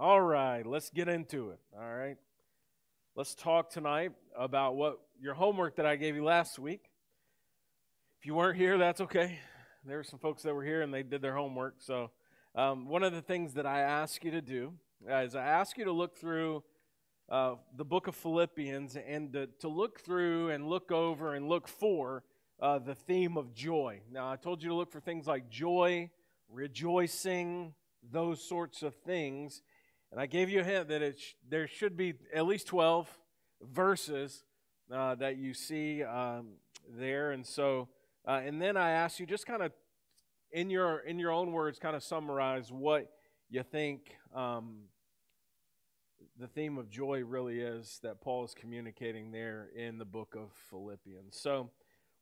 All right, let's get into it. All right. Let's talk tonight about what your homework that I gave you last week. If you weren't here, that's okay. There were some folks that were here and they did their homework. So, um, one of the things that I ask you to do is I ask you to look through uh, the book of Philippians and to, to, look through and look over and look for uh, the theme of joy. Now, I told you to look for things like joy, rejoicing, those sorts of things. And I gave you a hint that it sh- there should be at least 12 verses uh, that you see um, there. And so, uh, and then I asked you just kind of in your in your own words, kind of summarize what you think um, the theme of joy really is that Paul is communicating there in the book of Philippians. So,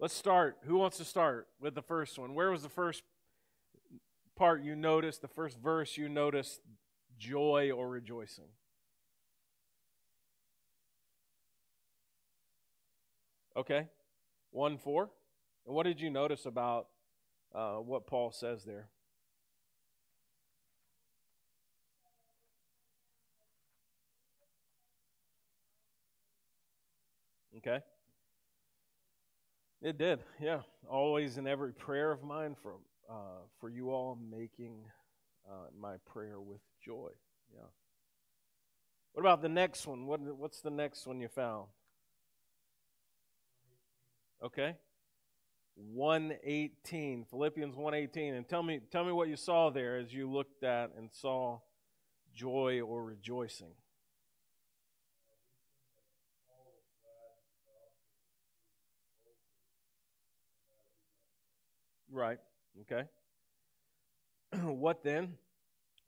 let's start. Who wants to start with the first one? Where was the first part you noticed? The first verse you noticed joy or rejoicing? Okay. 1 4. And what did you notice about uh, what Paul says there? Okay. It did, yeah. Always in every prayer of mine for uh, for you all making uh, my prayer with joy. Yeah. What about the next one? What, what's the next one you found? Okay. 118 philippians 118 and tell me tell me what you saw there as you looked at and saw joy or rejoicing right okay what then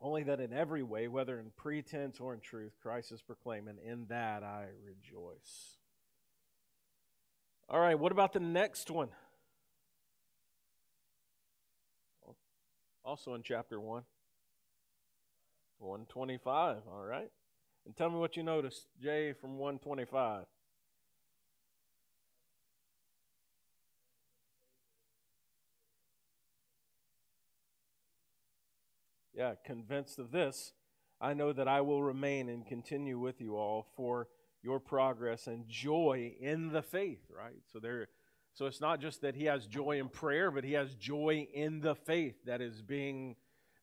only that in every way, whether in pretense or in truth, Christ is proclaimed, and in that I rejoice. All right, what about the next one? Also in chapter 1. 125, all right. And tell me what you noticed, Jay, from 125. Yeah, convinced of this, I know that I will remain and continue with you all for your progress and joy in the faith, right? So there so it's not just that he has joy in prayer, but he has joy in the faith that is being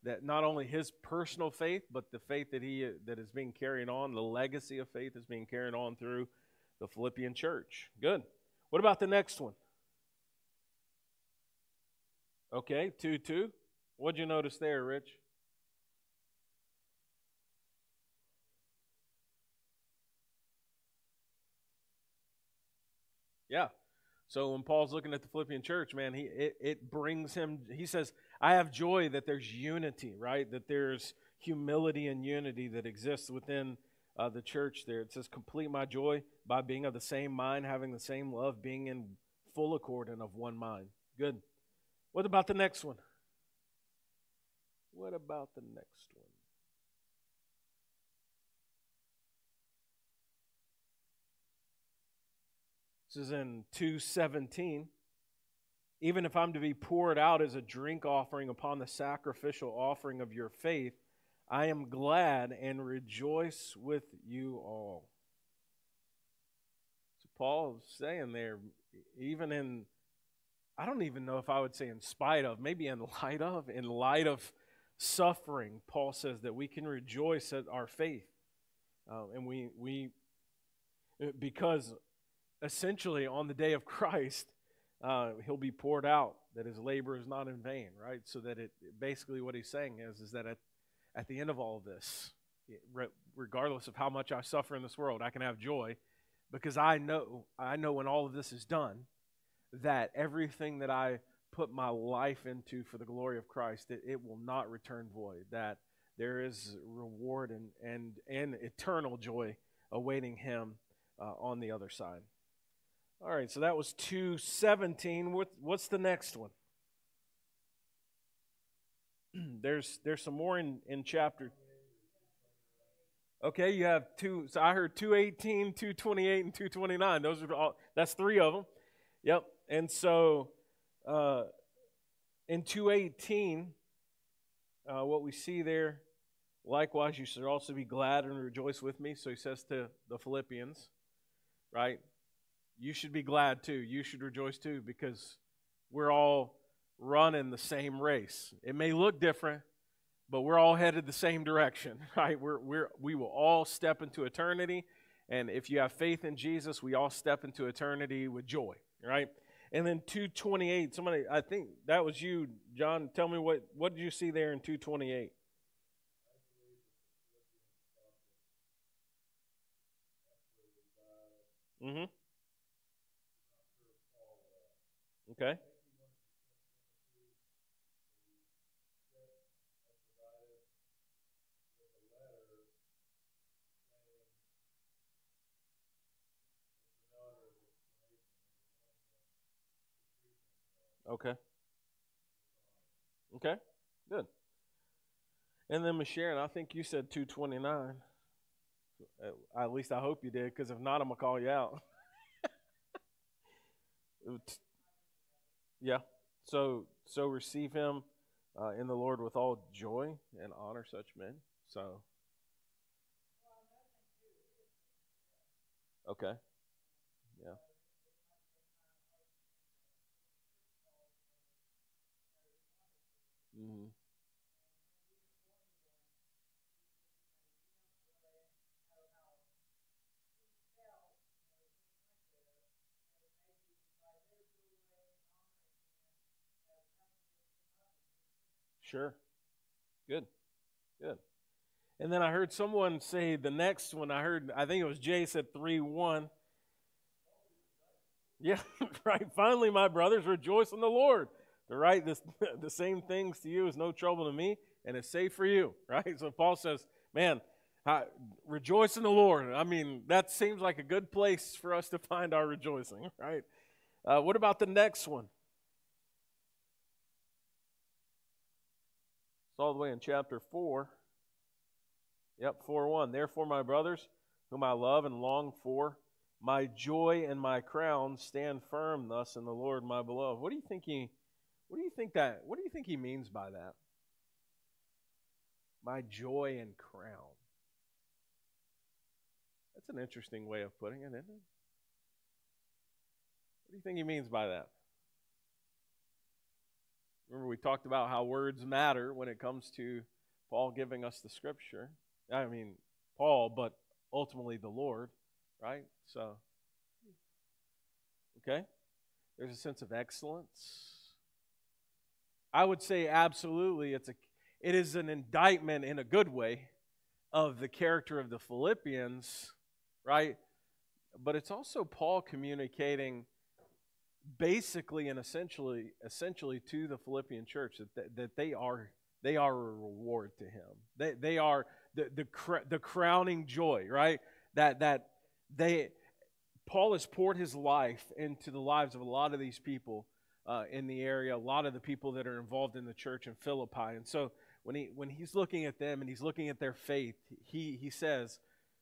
that not only his personal faith, but the faith that he that is being carried on, the legacy of faith is being carried on through the Philippian church. Good. What about the next one? Okay, 2 2. What'd you notice there, Rich? Yeah. So when Paul's looking at the Philippian church, man, he it, it brings him. He says, "I have joy that there's unity, right? That there's humility and unity that exists within uh, the church. There, it says, "Complete my joy by being of the same mind, having the same love, being in full accord and of one mind." Good. What about the next one? What about the next one? This is in 217. Even if I'm to be poured out as a drink offering upon the sacrificial offering of your faith, I am glad and rejoice with you all. So Paul is saying there, even in, I don't even know if I would say in spite of, maybe in light of, in light of suffering, Paul says that we can rejoice at our faith. Uh, and we, we, because essentially on the day of Christ, uh, he'll be poured out, that his labor is not in vain, right? So that it basically what he's saying is, is that at, at the end of all of this, regardless of how much I suffer in this world, I can have joy because I know, I know when all of this is done, that everything that I put my life into for the glory of Christ, it, it will not return void. That there is reward and, and, and eternal joy awaiting him uh, on the other side. All right, so that was 217. What, what's the next one? there's there's some more in, in chapter. Okay, you have two. So I heard 218, 228, and 229. Those are all, that's three of them. Yep. And so uh, in 218, uh, what we see there likewise, you should also be glad and rejoice with me. So he says to the Philippians, right? You should be glad too. You should rejoice too because we're all running the same race. It may look different, but we're all headed the same direction, right? We're, we're, we will all step into eternity. And if you have faith in Jesus, we all step into eternity with joy, right? And then 228, somebody, I think that was you, John. Tell me what, what did you see there in 228? Mm-hmm. Okay. Okay. Okay. Good. And then Miss Sharon, I think you said 229. Uh, At least I hope you did, because if not, I'm gonna call you out. yeah. So so receive him uh, in the Lord with all joy and honor such men. So. Okay. Yeah. Mm-hmm. Sure. Good. Good. And then I heard someone say the next one. I heard, I think it was Jay said 3 1. Yeah, right. Finally, my brothers, rejoice in the Lord. To write this, the same things to you is no trouble to me, and it's safe for you, right? So Paul says, man, I, rejoice in the Lord. I mean, that seems like a good place for us to find our rejoicing, right? Uh, what about the next one? It's all the way in chapter 4. Yep, 4 1. Therefore, my brothers, whom I love and long for, my joy and my crown stand firm thus in the Lord, my beloved. What do you think he what do you think that what do you think he means by that? My joy and crown. That's an interesting way of putting it, isn't it? What do you think he means by that? Remember, we talked about how words matter when it comes to Paul giving us the scripture. I mean, Paul, but ultimately the Lord, right? So, okay? There's a sense of excellence. I would say absolutely it's a it is an indictment in a good way of the character of the Philippians, right? But it's also Paul communicating basically and essentially essentially to the Philippian church that, that they are they are a reward to him. They, they are the, the, the crowning joy, right? That, that they, Paul has poured his life into the lives of a lot of these people uh, in the area, a lot of the people that are involved in the church in Philippi. And so when, he, when he's looking at them and he's looking at their faith, he, he says,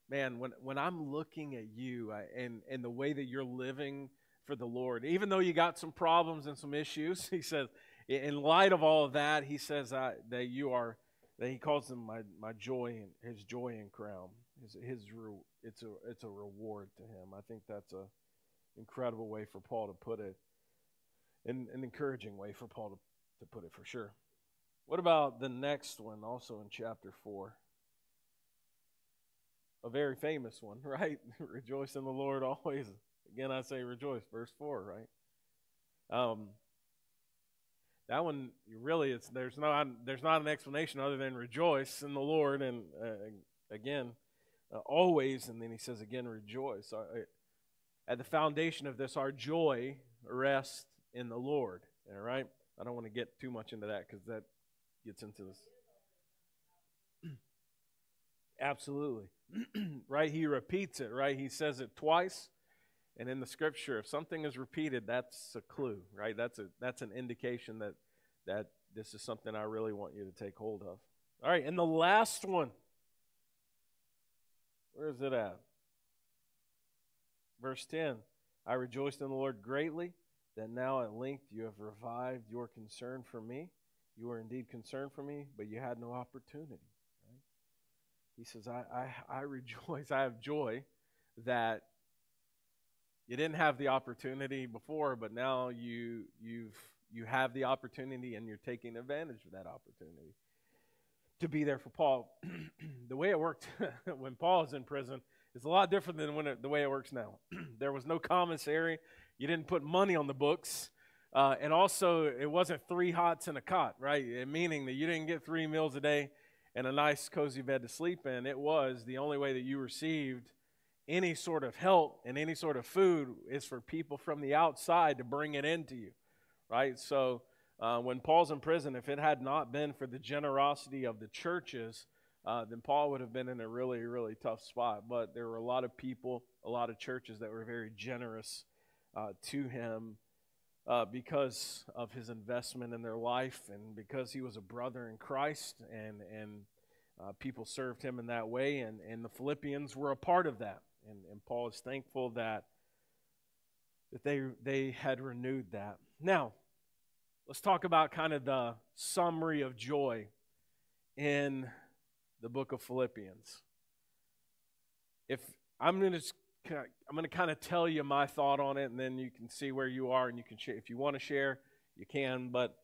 Man, when, when I'm looking at you and, and the way that you're living for the Lord, even though you got some problems and some issues, he says, in light of all of that, he says uh, that you are, that he calls them my, my joy and his joy and crown. His, his it's a it's a reward to him. I think that's a incredible way for Paul to put it, and an encouraging way for Paul to, to put it for sure. What about the next one, also in chapter four? A very famous one, right? rejoice in the Lord always. Again, I say rejoice. Verse four, right? Um, that one really it's there's not there's not an explanation other than rejoice in the Lord and uh, again uh, always. And then he says again rejoice. Uh, at the foundation of this our joy rests in the Lord. All right? I don't want to get too much into that because that gets into this. Absolutely. Right? He repeats it right? He says it twice and in the scripture, if something is repeated, that's a clue, right? That's a that's an indication that that this is something I really want you to take hold of. All right, and the last one. Where is it at? Verse 10 I rejoiced in the Lord greatly that now at length you have revived your concern for me. You were indeed concerned for me, but you had no opportunity. Right? he says, I, I, I rejoice, I have joy that you didn't have the opportunity before, but now you you've you have the opportunity and you're taking advantage of that opportunity to be there for Paul. the way it worked when Paul was in prison is a lot different than when it, the way it works now. there was no commissary. You didn't put money on the books. Uh, and also, it wasn't three hots and a cot, right? Meaning that you didn't get three meals a day and a nice, cozy bed to sleep in. It was the only way that you received any sort of help and any sort of food is for people from the outside to bring it into you, right? So uh, when Paul's in prison, if it had not been for the generosity of the churches, uh, then Paul would have been in a really, really tough spot. But there were a lot of people, a lot of churches that were very generous uh, to him uh, because of his investment in their life and because he was a brother in Christ and, and uh, people served him in that way. And, and the Philippians were a part of that. And, and Paul is thankful that, that they, they had renewed that. Now, let's talk about kind of the summary of joy in the book of Philippians. If I'm going to I'm going to kind of tell you my thought on it, and then you can see where you are, and you can share. If you want to share, you can. But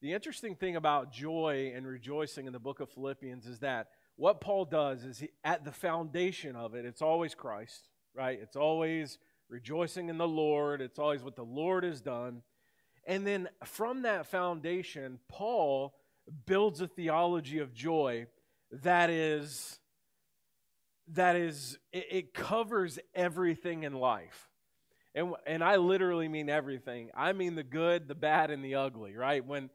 the interesting thing about joy and rejoicing in the book of Philippians is that what Paul does is he, at the foundation of it, it's always Christ, right? It's always rejoicing in the Lord, it's always what the Lord has done. And then from that foundation, Paul builds a theology of joy that is that is it, it covers everything in life. And, and I literally mean everything. I mean the good, the bad, and the ugly, right? When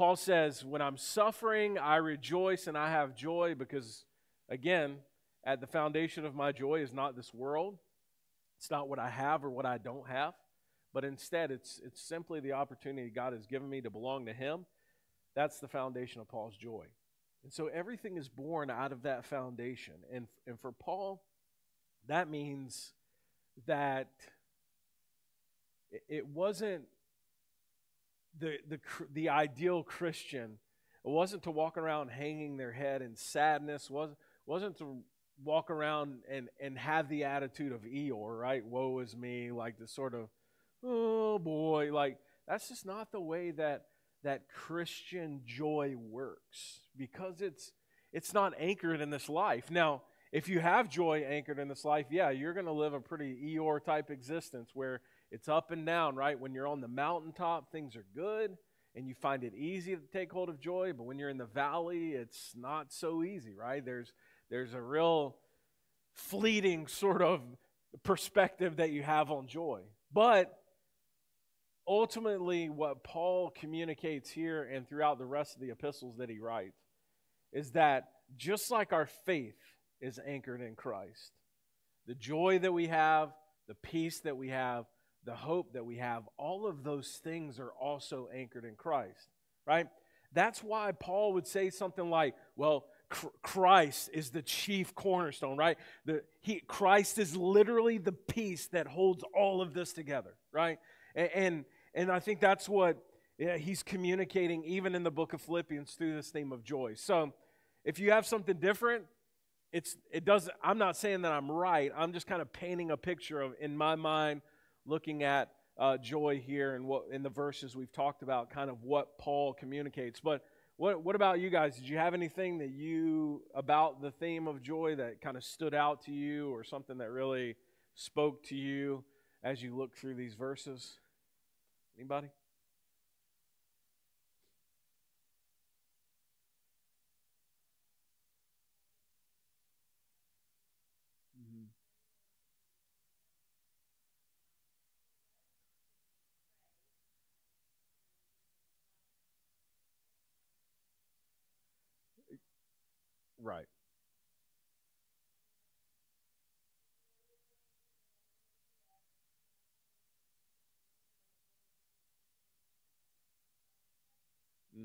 Paul says, When I'm suffering, I rejoice and I have joy because, again, at the foundation of my joy is not this world. It's not what I have or what I don't have, but instead it's, it's simply the opportunity God has given me to belong to Him. That's the foundation of Paul's joy. And so everything is born out of that foundation. And, and for Paul, that means that it wasn't the, the, the ideal Christian. It wasn't to walk around hanging their head in sadness, wasn't, wasn't to walk around and, and have the attitude of Eeyore, right? Woe is me, like this sort of, oh boy, like that's just not the way that that Christian joy works because it's it's not anchored in this life. Now, if you have joy anchored in this life, yeah, you're going to live a pretty Eeyore type existence where it's up and down, right? When you're on the mountaintop, things are good and you find it easy to take hold of joy, but when you're in the valley, it's not so easy, right? There's there's a real fleeting sort of perspective that you have on joy. But ultimately what Paul communicates here and throughout the rest of the epistles that he writes is that just like our faith is anchored in Christ, the joy that we have, the peace that we have, the hope that we have, all of those things are also anchored in Christ, right? That's why Paul would say something like, well, Christ is the chief cornerstone, right? The, he, Christ is literally the piece that holds all of this together, right? And, and, and I think that's what yeah, he's communicating even in the book of Philippians through this theme of joy. So if you have something different, it's, it doesn't, I'm not saying that I'm right. I'm just kind of painting a picture of, in my mind, looking at uh, joy here and what in the verses we've talked about, kind of what Paul communicates. But what what about you guys? Did you have anything that you about the theme of joy that kind of stood out to you, or something that really spoke to you as you look through these verses? Anybody? Right.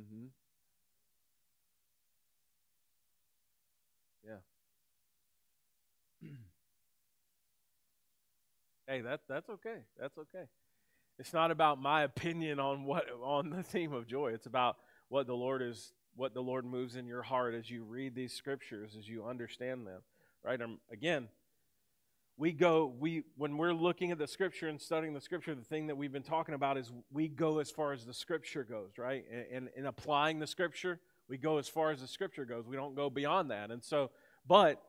Mm-hmm. Yeah. hey, that that's okay. That's okay. It's not about my opinion on what on the theme of joy. It's about what the Lord is what the Lord moves in your heart as you read these scriptures, as you understand them, right? Um, again, we go we when we're looking at the scripture and studying the scripture the thing that we've been talking about is we go as far as the scripture goes right? And in applying the scripture we go as far as the scripture goes. We don't go beyond that. And so but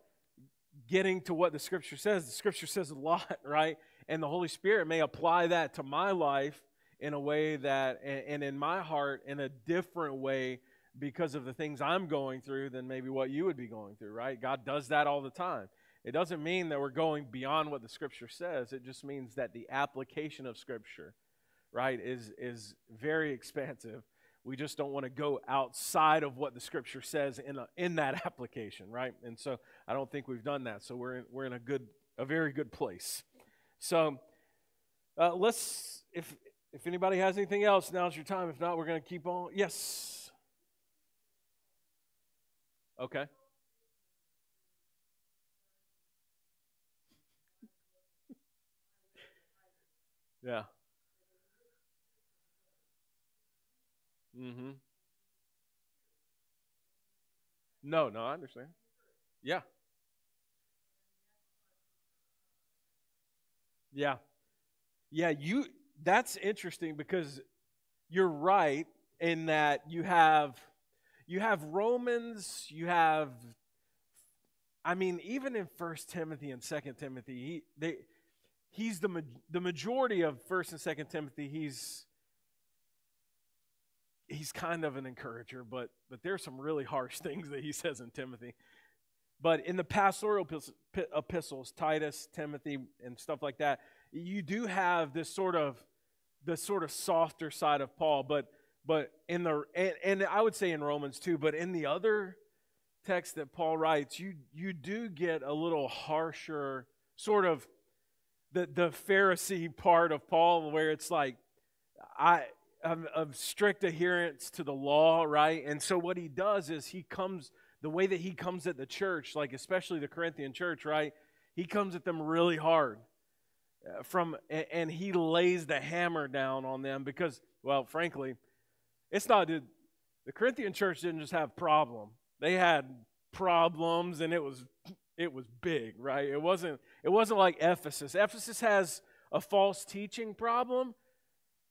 getting to what the scripture says the scripture says a lot right? And the holy spirit may apply that to my life in a way that and in my heart in a different way because of the things i'm going through than maybe what you would be going through right? God does that all the time it doesn't mean that we're going beyond what the scripture says. It just means that the application of scripture, right, is is very expansive. We just don't want to go outside of what the scripture says in a, in that application, right? And so I don't think we've done that. So we're in, we're in a good a very good place. So uh, let's if if anybody has anything else, now's your time. If not, we're going to keep on. Yes. Okay. Yeah. Mm-hmm. No, no, I understand. Yeah. Yeah. Yeah, you that's interesting because you're right in that you have you have Romans, you have I mean even in First Timothy and Second Timothy, he, they he's the, the majority of first and second timothy he's he's kind of an encourager but but there's some really harsh things that he says in timothy. But in the pastoral epistles titus timothy and stuff like that you do have this sort of the sort of softer side of paul but but in the and, and i would say in romans too but in the other text that paul writes you you do get a little harsher sort of the, the Pharisee part of Paul, where it's like, I, am of strict adherence to the law, right? And so what he does is he comes, the way that he comes at the church, like especially the Corinthian church, right? He comes at them really hard. Uh, from and he lays the hammer down on them because, well, frankly, it's not the Corinthian church didn't just have problem; they had problems, and it was it was big, right? It wasn't it wasn't like Ephesus. Ephesus has a false teaching problem,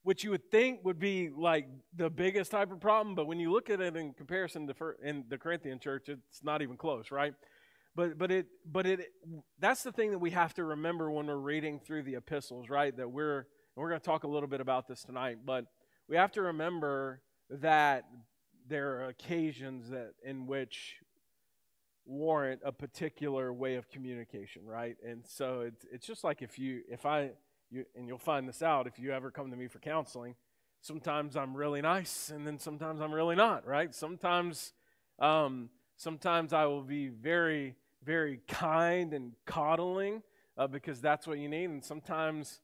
which you would think would be like the biggest type of problem, but when you look at it in comparison to in the Corinthian church, it's not even close, right? But but it but it that's the thing that we have to remember when we're reading through the epistles, right? That we're we're going to talk a little bit about this tonight, but we have to remember that there are occasions that in which warrant a particular way of communication, right? And so it's it's just like if you if I you and you'll find this out if you ever come to me for counseling. Sometimes I'm really nice, and then sometimes I'm really not, right? Sometimes um, sometimes I will be very very kind and coddling uh, because that's what you need, and sometimes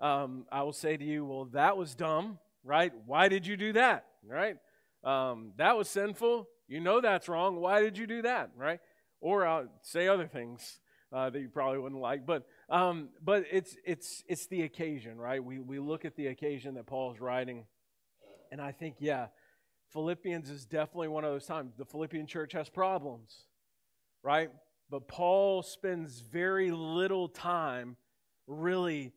um, I will say to you, "Well, that was dumb, right? Why did you do that, right? Um, that was sinful. You know that's wrong. Why did you do that? Right? Or I'll say other things uh, that you probably wouldn't like. But um, but it's it's it's the occasion, right? We we look at the occasion that Paul's writing, and I think yeah, Philippians is definitely one of those times. The Philippian church has problems, right? But Paul spends very little time really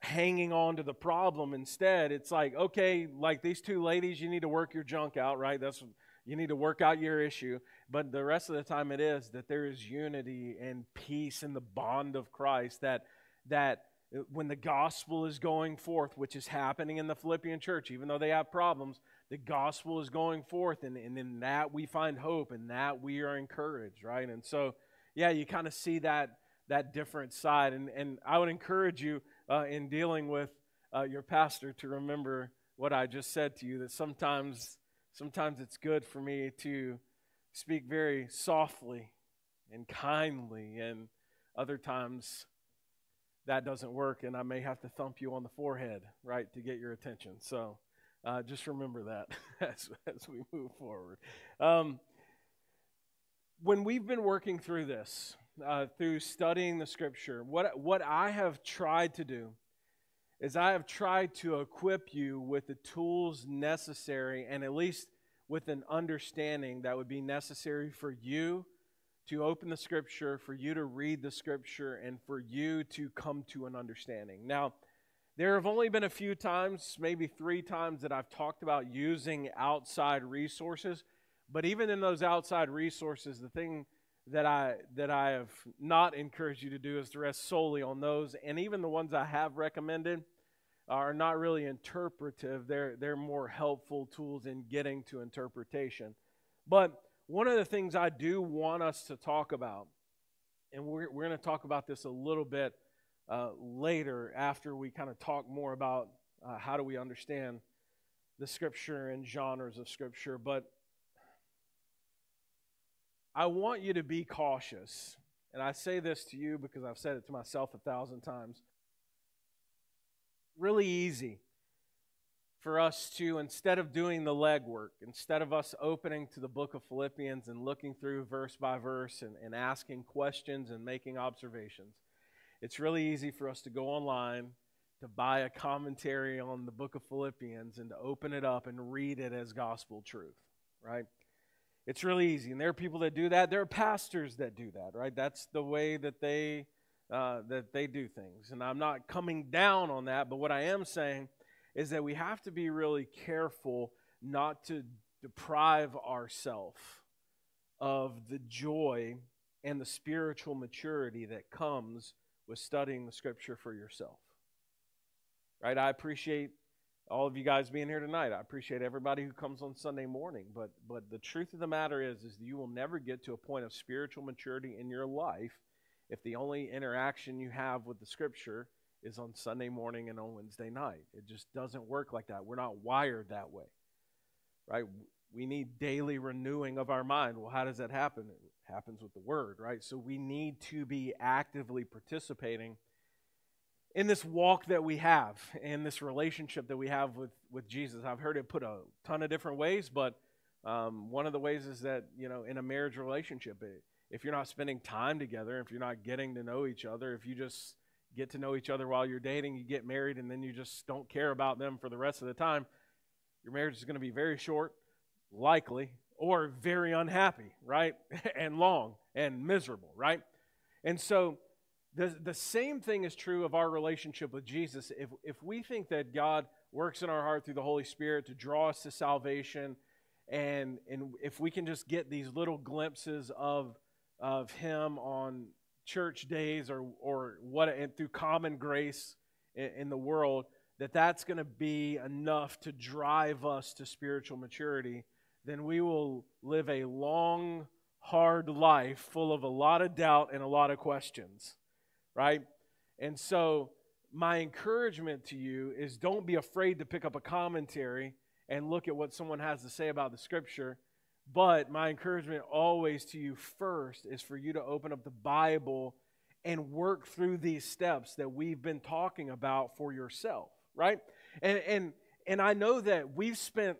hanging on to the problem instead it's like okay like these two ladies you need to work your junk out right that's you need to work out your issue. But the rest of the time, it is that there is unity and peace in the bond of Christ. That, that when the gospel is going forth, which is happening in the Philippian church, even though they have problems, the gospel is going forth. And, and in that we find hope, and that we are encouraged, right? And so, yeah, you kind of see that, that different side. And, and I would encourage you uh, in dealing with uh, your pastor to remember what I just said to you that sometimes sometimes it's good for me to speak very softly and kindly, and other times that doesn't work, and I may have to thump you on the forehead, right, to get your attention. So uh, just remember that as, as we move forward. Um, when we've been working through this, uh, through studying the scripture, what, what I have tried to do is I have tried to equip you with the tools necessary and at least with an understanding that would be necessary for you to open the scripture, for you to read the scripture, and for you to come to an understanding. Now, there have only been a few times, maybe three times, that I've talked about using outside resources. But even in those outside resources, the thing that I that I have not encouraged you to do is to rest solely on those. And even the ones I have recommended are not really interpretive. They're they're more helpful tools in getting to interpretation. But one of the things I do want us to talk about, and we're, we're going to talk about this a little bit uh, later after we kind of talk more about uh, how do we understand the scripture and genres of scripture, but I want you to be cautious. And I say this to you because I've said it to myself a thousand times. Really easy for us to, instead of doing the legwork, instead of us opening to the book of Philippians and looking through verse by verse and, and asking questions and making observations, it's really easy for us to go online, to buy a commentary on the book of Philippians, and to open it up and read it as gospel truth, right? It's really easy. And there are people that do that. There are pastors that do that, right? That's the way that they uh, that they do things. And I'm not coming down on that, but what I am saying is that we have to be really careful not to deprive ourselves of the joy and the spiritual maturity that comes with studying the scripture for yourself. Right? I appreciate all of you guys being here tonight. I appreciate everybody who comes on Sunday morning. But but the truth of the matter is is that you will never get to a point of spiritual maturity in your life if the only interaction you have with the scripture is on Sunday morning and on Wednesday night. It just doesn't work like that. We're not wired that way. Right? We need daily renewing of our mind. Well, how does that happen? It happens with the word, right? So we need to be actively participating in this walk that we have in this relationship that we have with, with Jesus. I've heard it put a ton of different ways, but um, one of the ways is that, you know, in a marriage relationship, if you're not spending time together, if you're not getting to know each other, if you just get to know each other while you're dating, you get married, and then you just don't care about them for the rest of the time, your marriage is going to be very short, likely, or very unhappy, right? and long and miserable, right? And so, the, the same thing is true of our relationship with Jesus. If, if we think that God works in our heart through the Holy Spirit to draw us to salvation, and, and if we can just get these little glimpses of, of Him on church days or, or what, and through common grace in, in the world, that that's going to be enough to drive us to spiritual maturity, then we will live a long, hard life full of a lot of doubt and a lot of questions right? And so, my encouragement to you is don't be afraid to pick up a commentary and look at what someone has to say about the scripture. But my encouragement always to you first is for you to open up the Bible and work through these steps that we've been talking about for yourself, right? And and and I know that we've spent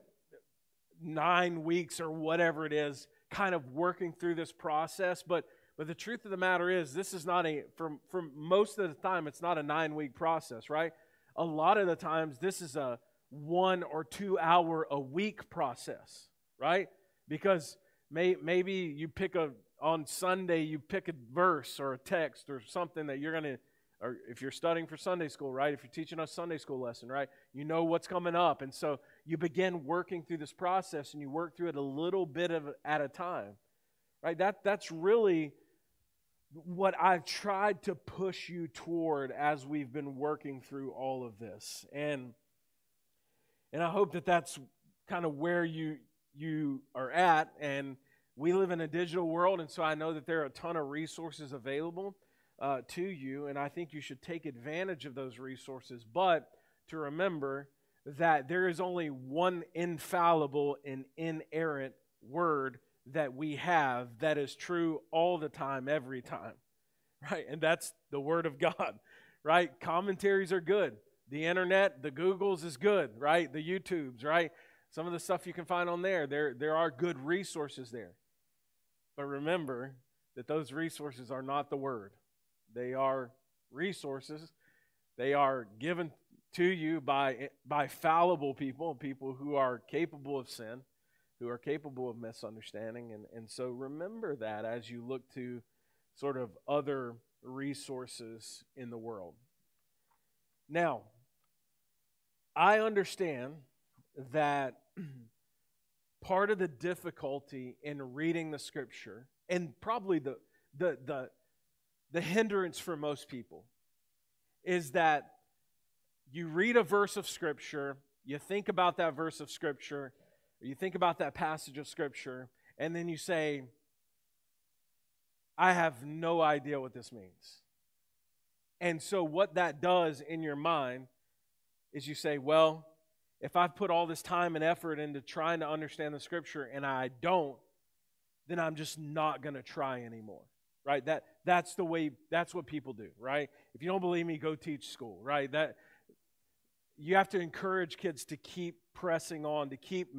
9 weeks or whatever it is kind of working through this process, but but the truth of the matter is, this is not a, for, for most of the time, it's not a nine week process, right? A lot of the times, this is a one or two hour a week process, right? Because may, maybe you pick a, on Sunday, you pick a verse or a text or something that you're going to, or if you're studying for Sunday school, right? If you're teaching a Sunday school lesson, right? You know what's coming up. And so you begin working through this process and you work through it a little bit of, at a time, right? That, that's really what I've tried to push you toward as we've been working through all of this. And and I hope that that's kind of where you you are at and we live in a digital world and so I know that there are a ton of resources available uh, to you and I think you should take advantage of those resources but to remember that there is only one infallible and inerrant word that we have that is true all the time, every time, right? And that's the Word of God, right? Commentaries are good. The internet, the Googles is good, right? The YouTubes, right? Some of the stuff you can find on there, there, there are good resources there. But remember that those resources are not the Word, they are resources. They are given to you by, by fallible people, people who are capable of sin who are capable of misunderstanding. And, and so remember that as you look to sort of other resources in the world. Now, I understand that part of the difficulty in reading the scripture, and probably the, the, the, the hindrance for most people, is that you read a verse of scripture, you think about that verse of scripture, you think about that passage of scripture, and then you say, I have no idea what this means. And so, what that does in your mind is you say, Well, if I've put all this time and effort into trying to understand the scripture and I don't, then I'm just not going to try anymore. Right? That that's the way that's what people do, right? If you don't believe me, go teach school, right? That you have to encourage kids to keep pressing on, to keep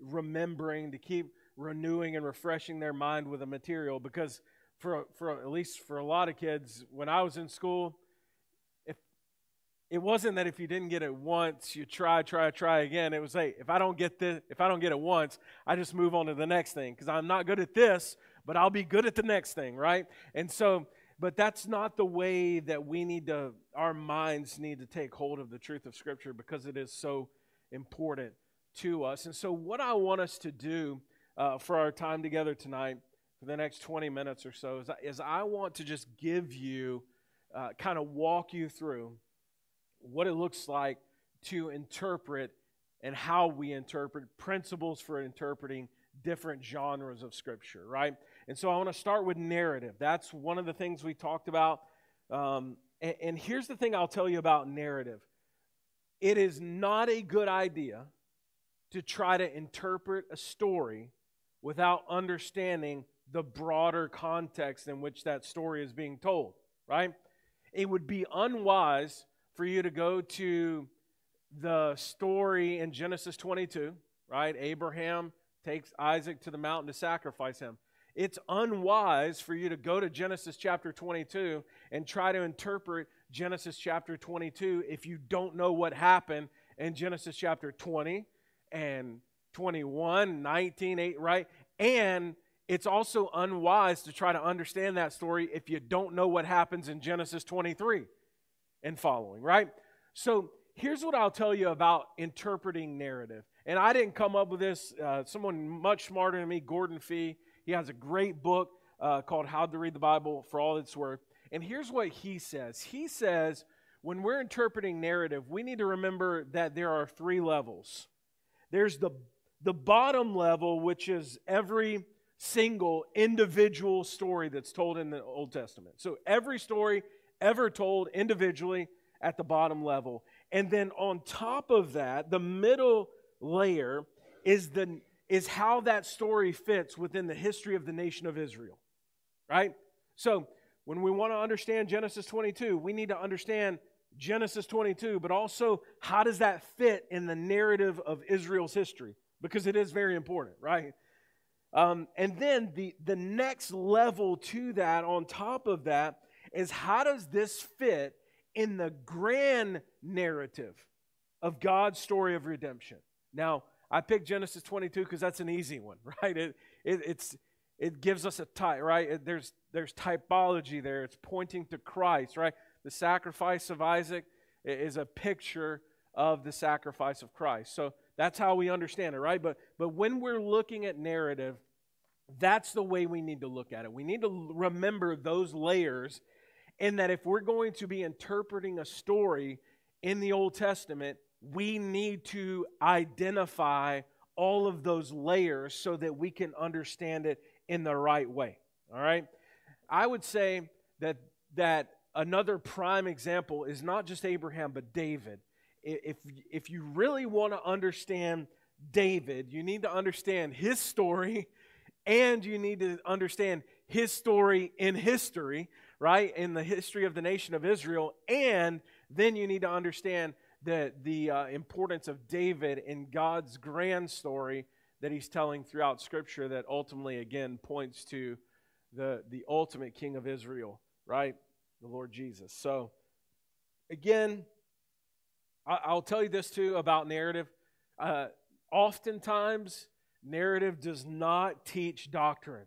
remembering, to keep renewing and refreshing their mind with the material because for for at least for a lot of kids when I was in school, if it wasn't that if you didn't get it once, you try, try, try again. It was hey, if I don't get this, if I don't get it once, I just move on to the next thing because I'm not good at this, but I'll be good at the next thing, right? And so, but that's not the way that we need to. Our minds need to take hold of the truth of Scripture because it is so important to us. And so, what I want us to do uh, for our time together tonight for the next 20 minutes or so is, is I want to just give you, uh, kind of walk you through what it looks like to interpret and how we interpret principles for interpreting different genres of Scripture, right? And so I want to start with narrative. That's one of the things we talked about. Um, and, and here's the thing I'll tell you about narrative it is not a good idea to try to interpret a story without understanding the broader context in which that story is being told, right? It would be unwise for you to go to the story in Genesis 22, right? Abraham takes Isaac to the mountain to sacrifice him. It's unwise for you to go to Genesis chapter 22 and try to interpret Genesis chapter 22 if you don't know what happened in Genesis chapter 20 and 21, 19, 8, right? And it's also unwise to try to understand that story if you don't know what happens in Genesis 23 and following, right? So here's what I'll tell you about interpreting narrative. And I didn't come up with this. Uh, someone much smarter than me, Gordon Fee, he has a great book uh, called How to Read the Bible for All It's Worth. And here's what he says He says, when we're interpreting narrative, we need to remember that there are three levels. There's the, the bottom level, which is every single individual story that's told in the Old Testament. So every story ever told individually at the bottom level. And then on top of that, the middle layer is the is how that story fits within the history of the nation of Israel. Right? So, when we want to understand Genesis 22, we need to understand Genesis 22, but also how does that fit in the narrative of Israel's history? Because it is very important, right? Um, and then the, the next level to that, on top of that, is how does this fit in the grand narrative of God's story of redemption? Now, I picked Genesis 22 because that's an easy one, right? It, it, it's, it gives us a type, right? It, there's, there's typology there. It's pointing to Christ, right? The sacrifice of Isaac is a picture of the sacrifice of Christ. So that's how we understand it, right? But, but when we're looking at narrative, that's the way we need to look at it. We need to remember those layers, and that if we're going to be interpreting a story in the Old Testament, we need to identify all of those layers so that we can understand it in the right way. All right? I would say that that another prime example is not just Abraham but David if, if you really want to understand David, you need to understand his story and you need to understand his story in history, right? In the history of the nation of Israel. And then you need to understand the, the uh, importance of David in God's grand story that he's telling throughout Scripture that ultimately, again, points to the, the ultimate King of Israel, right? The Lord Jesus. So, again, I'll tell you this too about narrative. Uh, oftentimes, narrative does not teach doctrine,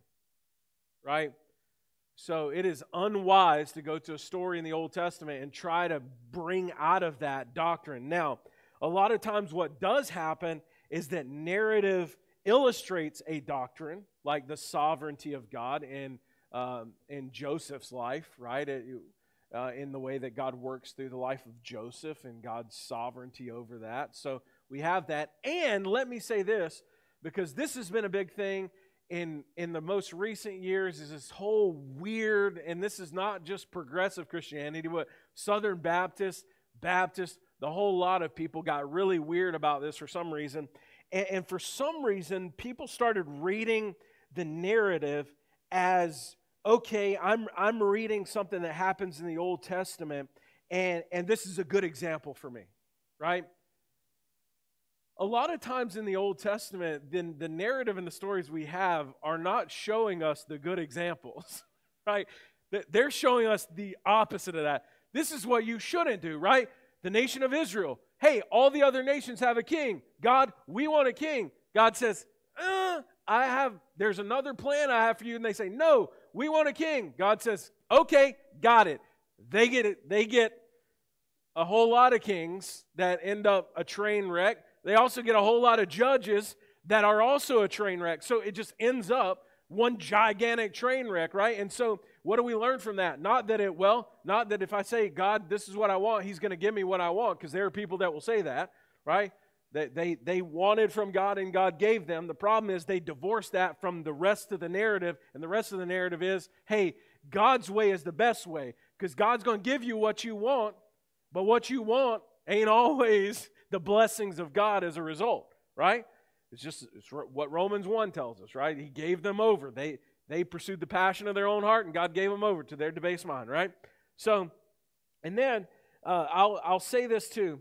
right? So it is unwise to go to a story in the Old Testament and try to bring out of that doctrine. Now, a lot of times what does happen is that narrative illustrates a doctrine, like the sovereignty of God in, um, in Joseph's life, right? It, uh, in the way that God works through the life of Joseph and God's sovereignty over that. So we have that. And let me say this, because this has been a big thing in in the most recent years is this whole weird and this is not just progressive christianity but southern baptist baptist the whole lot of people got really weird about this for some reason and, and for some reason people started reading the narrative as okay i'm i'm reading something that happens in the old testament and and this is a good example for me right a lot of times in the Old Testament, then the narrative and the stories we have are not showing us the good examples, right? They're showing us the opposite of that. This is what you shouldn't do, right? The nation of Israel. Hey, all the other nations have a king. God, we want a king. God says, uh, I have, there's another plan I have for you. And they say, no, we want a king. God says, okay, got it. They get it. They get a whole lot of kings that end up a train wreck they also get a whole lot of judges that are also a train wreck. So it just ends up one gigantic train wreck, right? And so what do we learn from that? Not that it, well, not that if I say, God, this is what I want, He's going to give me what I want, because there are people that will say that, right? They, they, they wanted from God and God gave them. The problem is they divorced that from the rest of the narrative, and the rest of the narrative is, hey, God's way is the best way, because God's going to give you what you want, but what you want ain't always the blessings of God as a result, right? It's just it's what Romans 1 tells us, right? He gave them over. They, they pursued the passion of their own heart, and God gave them over to their debased mind, right? So, and then uh, I'll, I'll say this too.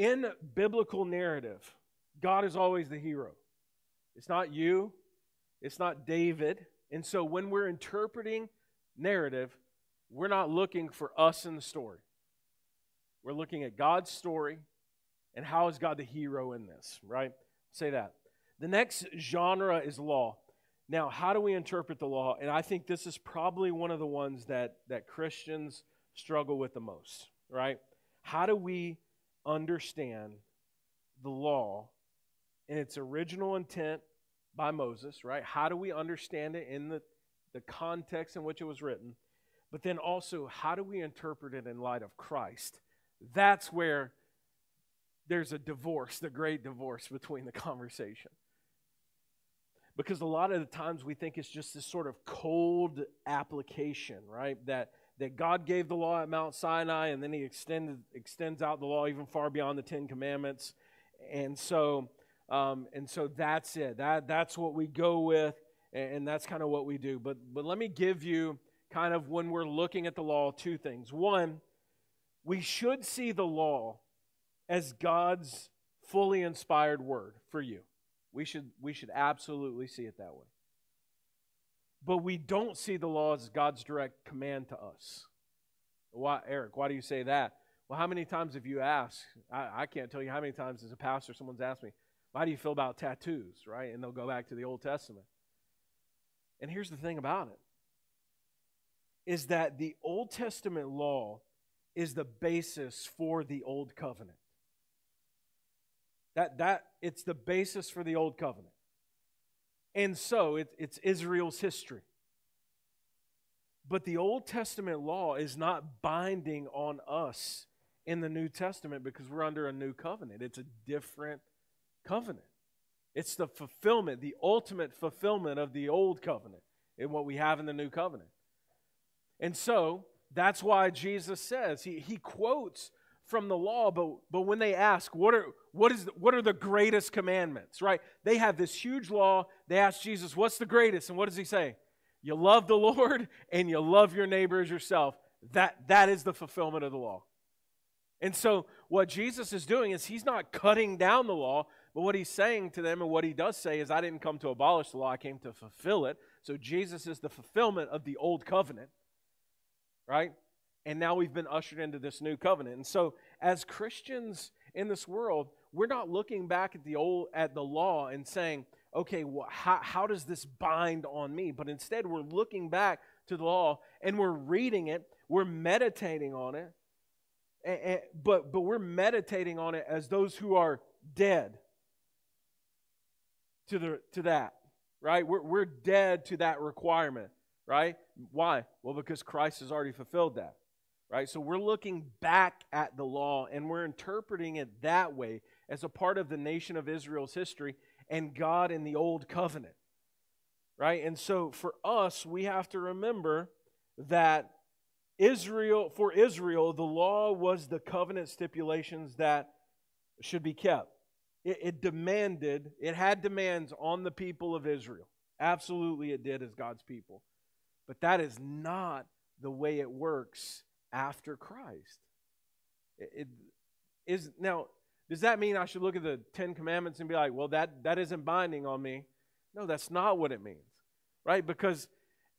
In biblical narrative, God is always the hero. It's not you, it's not David. And so when we're interpreting narrative, we're not looking for us in the story. We're looking at God's story and how is God the hero in this, right? Say that. The next genre is law. Now, how do we interpret the law? And I think this is probably one of the ones that, that Christians struggle with the most, right? How do we understand the law in its original intent by Moses, right? How do we understand it in the, the context in which it was written? But then also, how do we interpret it in light of Christ? That's where there's a divorce, the great divorce between the conversation. Because a lot of the times we think it's just this sort of cold application, right? That that God gave the law at Mount Sinai and then he extended extends out the law even far beyond the Ten Commandments. And so um, and so that's it. That that's what we go with, and, and that's kind of what we do. But but let me give you kind of when we're looking at the law two things. One, we should see the law as God's fully inspired word for you. We should, we should absolutely see it that way. But we don't see the law as God's direct command to us. Why, Eric, why do you say that? Well, how many times have you asked? I, I can't tell you how many times as a pastor someone's asked me, why do you feel about tattoos, right? And they'll go back to the Old Testament. And here's the thing about it is that the Old Testament law is the basis for the Old Covenant. That, that it's the basis for the old covenant. And so it, it's Israel's history. But the Old Testament law is not binding on us in the New Testament because we're under a new covenant. It's a different covenant. It's the fulfillment, the ultimate fulfillment of the old covenant in what we have in the new covenant. And so that's why Jesus says, he, he quotes from the law, but, but when they ask, what are, what, is, what are the greatest commandments, right? They have this huge law. They ask Jesus, what's the greatest? And what does he say? You love the Lord and you love your neighbor as yourself. That, that is the fulfillment of the law. And so, what Jesus is doing is he's not cutting down the law, but what he's saying to them, and what he does say, is, I didn't come to abolish the law, I came to fulfill it. So, Jesus is the fulfillment of the old covenant, right? And now we've been ushered into this new covenant. And so, as Christians in this world, we're not looking back at the old at the law and saying, okay, well, how, how does this bind on me? But instead, we're looking back to the law and we're reading it, we're meditating on it, and, and, but, but we're meditating on it as those who are dead to, the, to that, right? We're, we're dead to that requirement, right? Why? Well, because Christ has already fulfilled that, right? So we're looking back at the law and we're interpreting it that way as a part of the nation of Israel's history and God in the old covenant. Right? And so for us, we have to remember that Israel, for Israel, the law was the covenant stipulations that should be kept. It, it demanded, it had demands on the people of Israel. Absolutely, it did as God's people. But that is not the way it works after Christ. It, it is now does that mean I should look at the Ten Commandments and be like, well, that, that isn't binding on me? No, that's not what it means, right? Because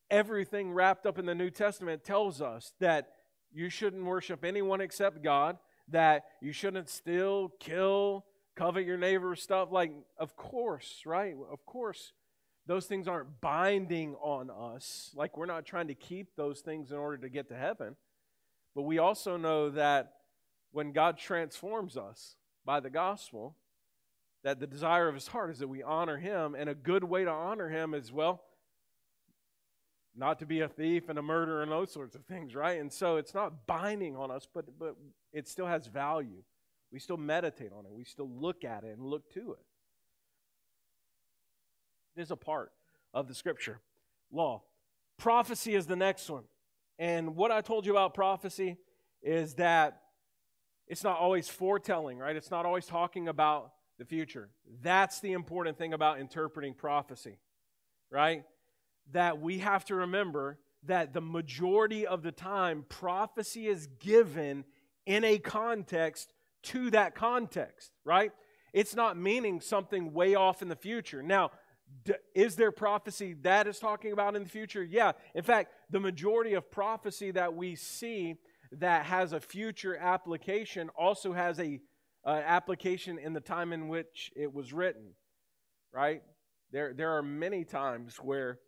everything wrapped up in the New Testament tells us that you shouldn't worship anyone except God, that you shouldn't steal, kill, covet your neighbor's stuff. Like, of course, right? Of course, those things aren't binding on us. Like, we're not trying to keep those things in order to get to heaven. But we also know that when God transforms us, by the gospel that the desire of his heart is that we honor him, and a good way to honor him is, well, not to be a thief and a murderer and those sorts of things, right? And so it's not binding on us, but, but it still has value. We still meditate on it, we still look at it and look to it. It is a part of the scripture. Law. Prophecy is the next one. And what I told you about prophecy is that it's not always foretelling, right? It's not always talking about the future. That's the important thing about interpreting prophecy, right? That we have to remember that the majority of the time, prophecy is given in a context to that context, right? It's not meaning something way off in the future. Now, is there prophecy that is talking about in the future? Yeah. In fact, the majority of prophecy that we see that has a future application also has a uh, application in the time in which it was written right there there are many times where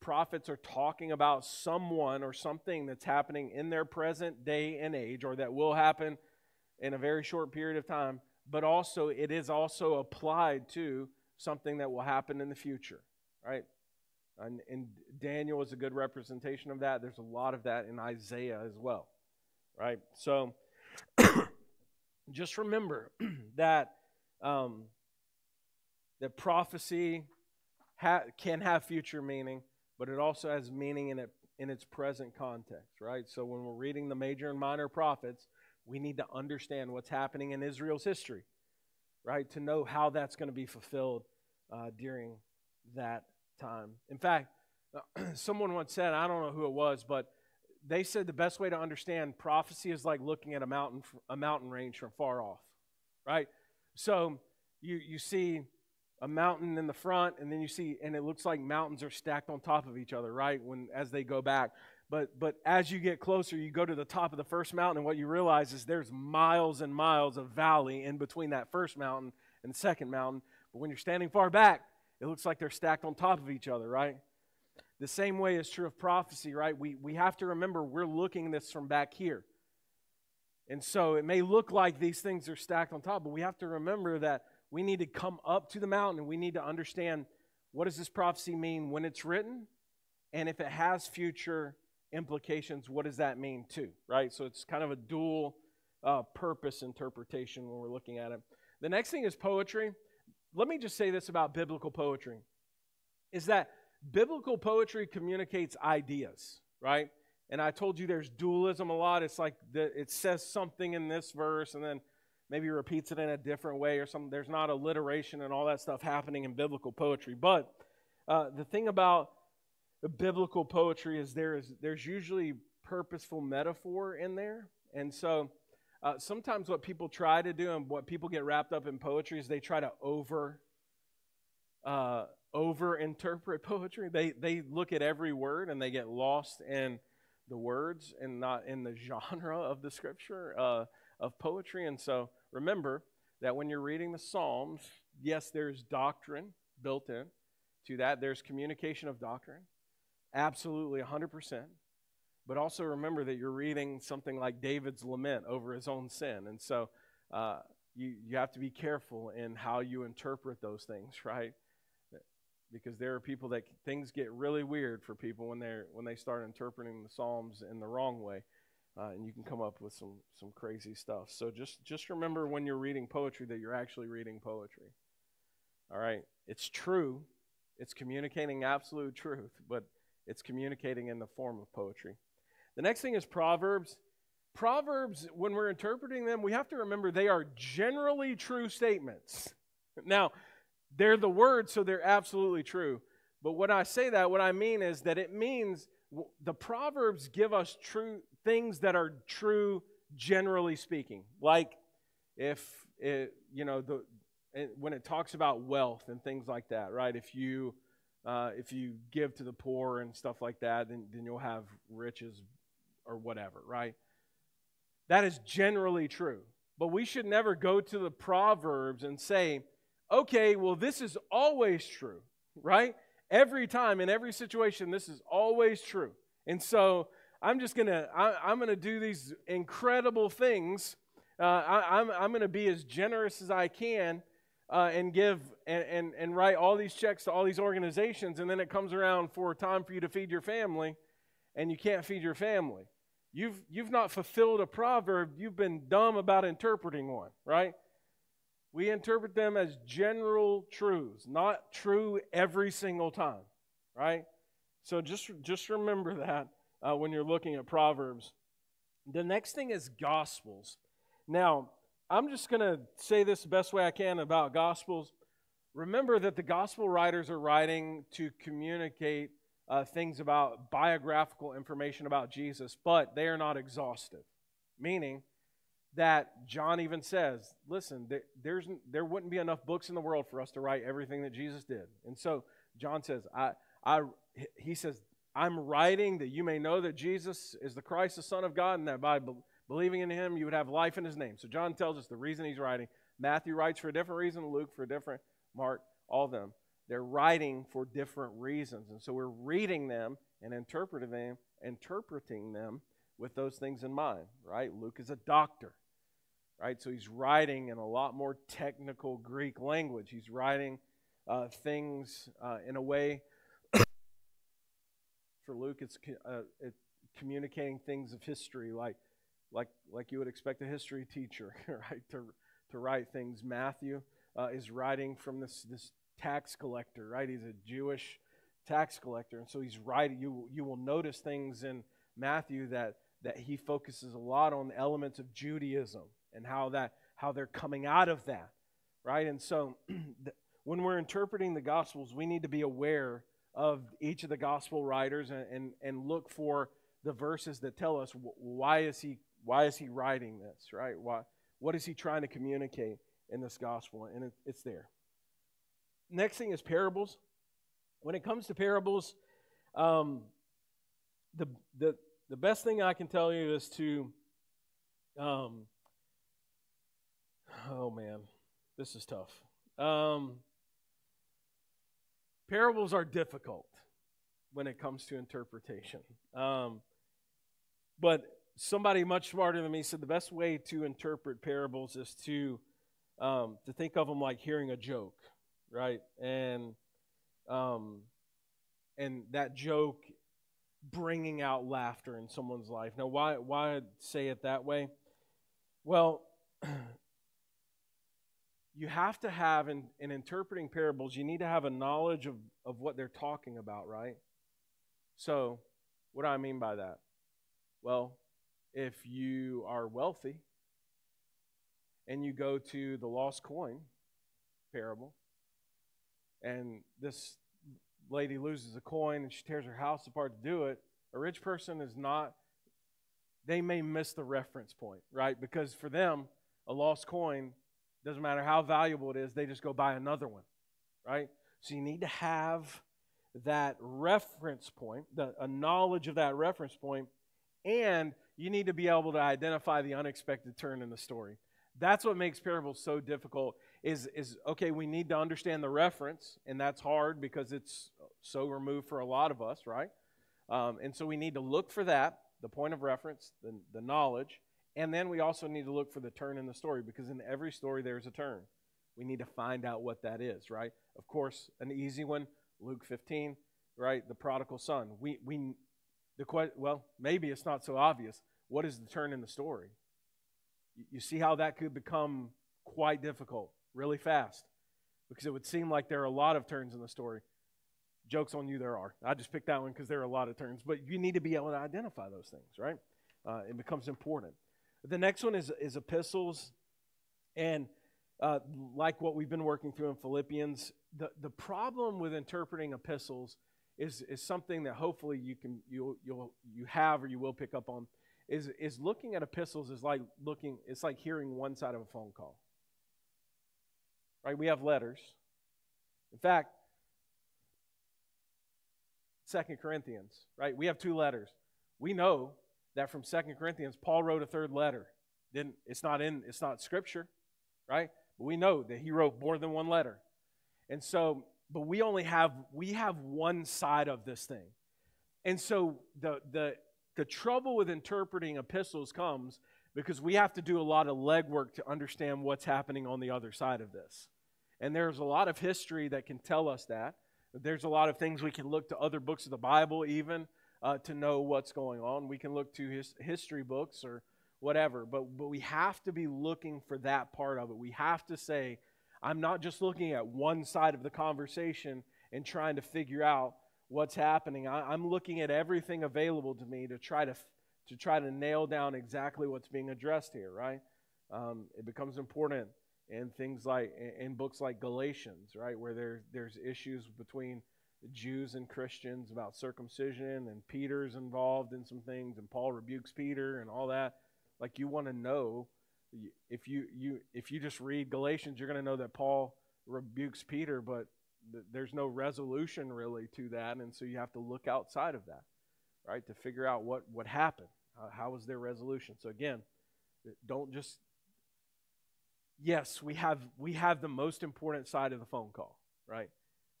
prophets are talking about someone or something that's happening in their present day and age or that will happen in a very short period of time but also it is also applied to something that will happen in the future right and, and daniel is a good representation of that there's a lot of that in isaiah as well right? So just remember that um, that prophecy ha- can have future meaning, but it also has meaning in it in its present context, right? So when we're reading the major and minor prophets, we need to understand what's happening in Israel's history, right? To know how that's going to be fulfilled uh, during that time. In fact, someone once said, I don't know who it was, but they said the best way to understand prophecy is like looking at a mountain a mountain range from far off right? So you you see a mountain in the front and then you see and it looks like mountains are stacked on top of each other right when as they go back. But but as you get closer you go to the top of the first mountain and what you realize is there's miles and miles of valley in between that first mountain and second mountain but when you're standing far back it looks like they're stacked on top of each other right the same way is true of prophecy, right? We, we have to remember we're looking this from back here. And so it may look like these things are stacked on top, but we have to remember that we need to come up to the mountain and we need to understand what does this prophecy mean when it's written? And if it has future implications, what does that mean too, right? So it's kind of a dual uh, purpose interpretation when we're looking at it. The next thing is poetry. Let me just say this about biblical poetry is that biblical poetry communicates ideas, right? And I told you there's dualism a lot. It's like the, it says something in this verse and then maybe repeats it in a different way or something. There's not alliteration and all that stuff happening in biblical poetry. But uh, the thing about biblical poetry is there is there's usually purposeful metaphor in there, and so. Uh, sometimes what people try to do and what people get wrapped up in poetry is they try to over uh, over interpret poetry. They, they look at every word and they get lost in the words and not in the genre of the scripture uh, of poetry. And so remember that when you're reading the Psalms, yes, there's doctrine, built in to that. There's communication of doctrine, absolutely 100%. But also remember that you're reading something like David's lament over his own sin. And so uh, you, you have to be careful in how you interpret those things, right? Because there are people that things get really weird for people when, they're, when they start interpreting the Psalms in the wrong way. Uh, and you can come up with some, some crazy stuff. So just, just remember when you're reading poetry that you're actually reading poetry. All right? It's true, it's communicating absolute truth, but it's communicating in the form of poetry. The next thing is Proverbs. Proverbs, when we're interpreting them, we have to remember they are generally true statements. Now, they're the words, so they're absolutely true. But when I say that, what I mean is that it means the Proverbs give us true things that are true, generally speaking. Like if it, you know the when it talks about wealth and things like that, right? If you uh, if you give to the poor and stuff like that, then, then you'll have riches or whatever, right? That is generally true. But we should never go to the Proverbs and say, okay, well, this is always true, right? Every time, in every situation, this is always true. And so I'm just going to, I'm going to do these incredible things. Uh, I, I'm, I'm going to be as generous as I can uh, and give and, and, and write all these checks to all these organizations, and then it comes around for time for you to feed your family, and you can't feed your family. You've, you've not fulfilled a proverb, you've been dumb about interpreting one, right? We interpret them as general truths, not true every single time, right? So just, just remember that uh, when you're looking at Proverbs. The next thing is Gospels. Now, I'm just going to say this the best way I can about Gospels. Remember that the Gospel writers are writing to communicate uh, things about biographical information about Jesus, but they are not exhaustive. Meaning that John even says, listen, there, there's, there wouldn't be enough books in the world for us to write everything that Jesus did. And so John says, I, I, he says, I'm writing that you may know that Jesus is the Christ, the Son of God, and that by believing in him, you would have life in his name. So John tells us the reason he's writing. Matthew writes for a different reason, Luke for a different, Mark, all of them. They're writing for different reasons. And so we're reading them and interpreting them, interpreting them with those things in mind, right? Luke is a doctor, right? So he's writing in a lot more technical Greek language. He's writing uh, things uh, in a way. for Luke, it's, uh, it's communicating things of history like like, like you would expect a history teacher, right, to, to write things. Matthew uh, is writing from this, this tax collector, right? He's a Jewish tax collector. And so he's writing, you, you will notice things in Matthew that, that he focuses a lot on the elements of Judaism and how, that, how they're coming out of that, right? And so when we're interpreting the Gospels, we need to be aware of each of the Gospel writers and, and, and look for the verses that tell us why is he why is he writing this, right? Why, what is he trying to communicate in this gospel? And it, it's there. Next thing is parables. When it comes to parables, um, the, the, the best thing I can tell you is to, um, oh man, this is tough. Um, parables are difficult when it comes to interpretation. Um, but somebody much smarter than me said the best way to interpret parables is to um, to think of them like hearing a joke, right? And um, and that joke bringing out laughter in someone's life. Now, why why say it that way? Well, you have to have in, in interpreting parables, you need to have a knowledge of, of what they're talking about, right? So, what do I mean by that? Well, if you are wealthy and you go to the lost coin parable, and this lady loses a coin and she tears her house apart to do it, a rich person is not, they may miss the reference point, right? Because for them, a lost coin doesn't matter how valuable it is, they just go buy another one, right? So you need to have that reference point, the, a knowledge of that reference point, and you need to be able to identify the unexpected turn in the story. That's what makes parables so difficult. Is, is okay, we need to understand the reference, and that's hard because it's so removed for a lot of us, right? Um, and so we need to look for that, the point of reference, the, the knowledge, and then we also need to look for the turn in the story because in every story there's a turn. We need to find out what that is, right? Of course, an easy one, Luke 15, right? The prodigal son. We, we, the well, maybe it's not so obvious. What is the turn in the story? You see how that could become quite difficult really fast because it would seem like there are a lot of turns in the story. Jokes on you, there are. I just picked that one because there are a lot of turns, but you need to be able to identify those things, right? Uh, it becomes important. The next one is, is epistles. And uh, like what we've been working through in Philippians, the, the problem with interpreting epistles is, is something that hopefully you can you you'll you have or you will pick up on is is looking at epistles is like looking it's like hearing one side of a phone call right? We have letters. In fact Second Corinthians right? We have two letters. We know that from Second Corinthians Paul wrote a third letter. Didn't it's not in it's not scripture right? But we know that he wrote more than one letter. And so but we only have we have one side of this thing. And so the the the trouble with interpreting epistles comes because we have to do a lot of legwork to understand what's happening on the other side of this and there's a lot of history that can tell us that there's a lot of things we can look to other books of the bible even uh, to know what's going on we can look to his history books or whatever but but we have to be looking for that part of it we have to say I'm not just looking at one side of the conversation and trying to figure out what's happening. I, am looking at everything available to me to try to to try to nail down exactly what's being addressed here. Right? Um, it becomes important in things like in books like Galatians, right, where there there's issues between Jews and Christians about circumcision, and Peter's involved in some things, and Paul rebukes Peter and all that. Like you want to know if you, you if you just read Galatians, you're going to know that Paul rebukes Peter, but th- there's no resolution really to that, and so you have to look outside of that, right, to figure out what what happened. Uh, how was their resolution? So again, don't just. Yes, we have we have the most important side of the phone call, right?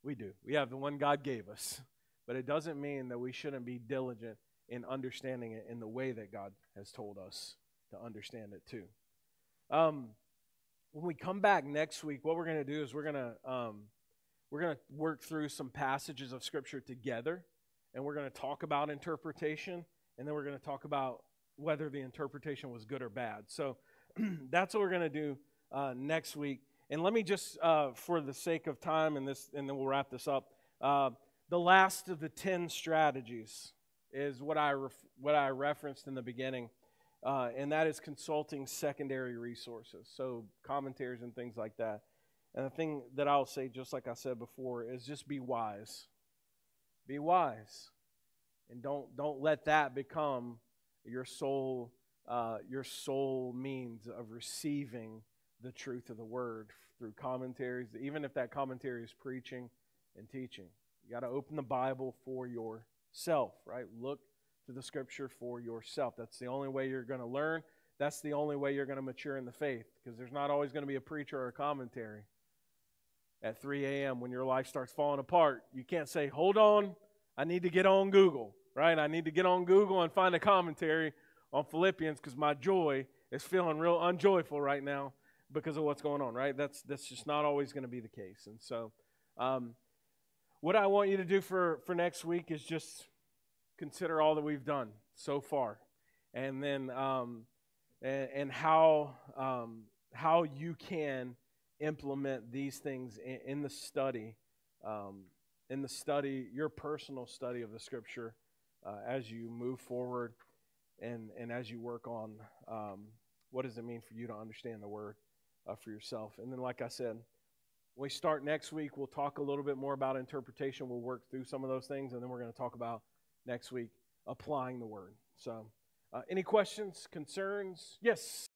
We do. We have the one God gave us, but it doesn't mean that we shouldn't be diligent in understanding it in the way that God has told us to understand it too. Um, when we come back next week, what we're going to do is we're going to um, we're going to work through some passages of Scripture together, and we're going to talk about interpretation, and then we're going to talk about whether the interpretation was good or bad. So that's what we're going to do uh, next week. And let me just, uh, for the sake of time, and this, and then we'll wrap this up. Uh, the last of the ten strategies is what I ref- what I referenced in the beginning uh, and that is consulting secondary resources, so commentaries and things like that. And the thing that I'll say, just like I said before, is just be wise. Be wise, and don't don't let that become your sole uh, your sole means of receiving the truth of the word through commentaries. Even if that commentary is preaching and teaching, you got to open the Bible for yourself, right? Look to the scripture for yourself. That's the only way you're going to learn. That's the only way you're going to mature in the faith because there's not always going to be a preacher or a commentary at 3 a.m. when your life starts falling apart. You can't say, hold on, I need to get on Google, right? I need to get on Google and find a commentary on Philippians because my joy is feeling real unjoyful right now because of what's going on, right? That's, that's just not always going to be the case. And so, um, what I want you to do for, for next week is just consider all that we've done so far, and then um, and, and, how um, how you can implement these things in, in the study, um, in the study, your personal study of the Scripture, uh, as you move forward, and and as you work on um, what does it mean for you to understand the Word uh, for yourself, and then like I said. we start next week, we'll talk a little bit more about interpretation. We'll work through some of those things, and then we're going to talk about next week applying the word. So, uh, any questions, concerns? Yes.